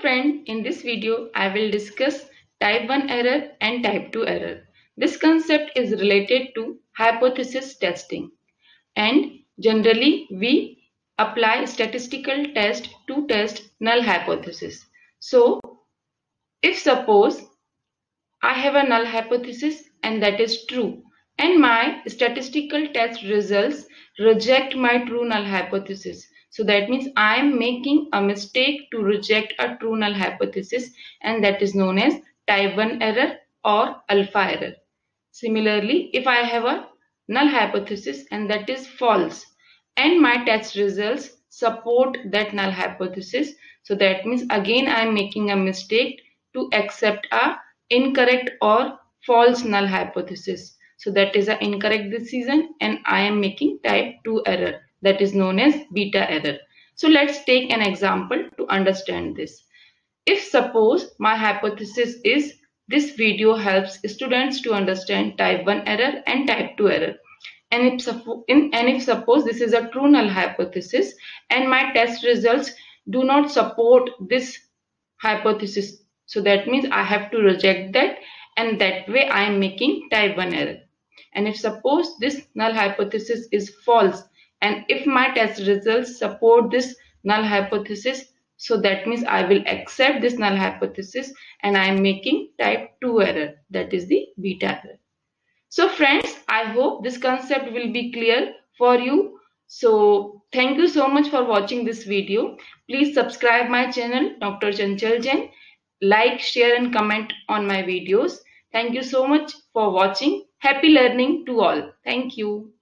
friend, in this video I will discuss type 1 error and type 2 error. This concept is related to hypothesis testing and generally we apply statistical test to test null hypothesis. So if suppose I have a null hypothesis and that is true and my statistical test results reject my true null hypothesis so that means I am making a mistake to reject a true null hypothesis and that is known as type 1 error or alpha error. Similarly, if I have a null hypothesis and that is false and my test results support that null hypothesis. So that means again I am making a mistake to accept a incorrect or false null hypothesis. So that is an incorrect decision and I am making type 2 error that is known as beta error. So let's take an example to understand this. If suppose my hypothesis is this video helps students to understand type 1 error and type 2 error. And if, in, and if suppose this is a true null hypothesis and my test results do not support this hypothesis. So that means I have to reject that and that way I am making type 1 error. And if suppose this null hypothesis is false and if my test results support this null hypothesis so that means I will accept this null hypothesis and I am making type 2 error that is the beta error. So friends I hope this concept will be clear for you. So thank you so much for watching this video. Please subscribe my channel Dr. Chanchal Jain. Like, share and comment on my videos. Thank you so much for watching. Happy learning to all. Thank you.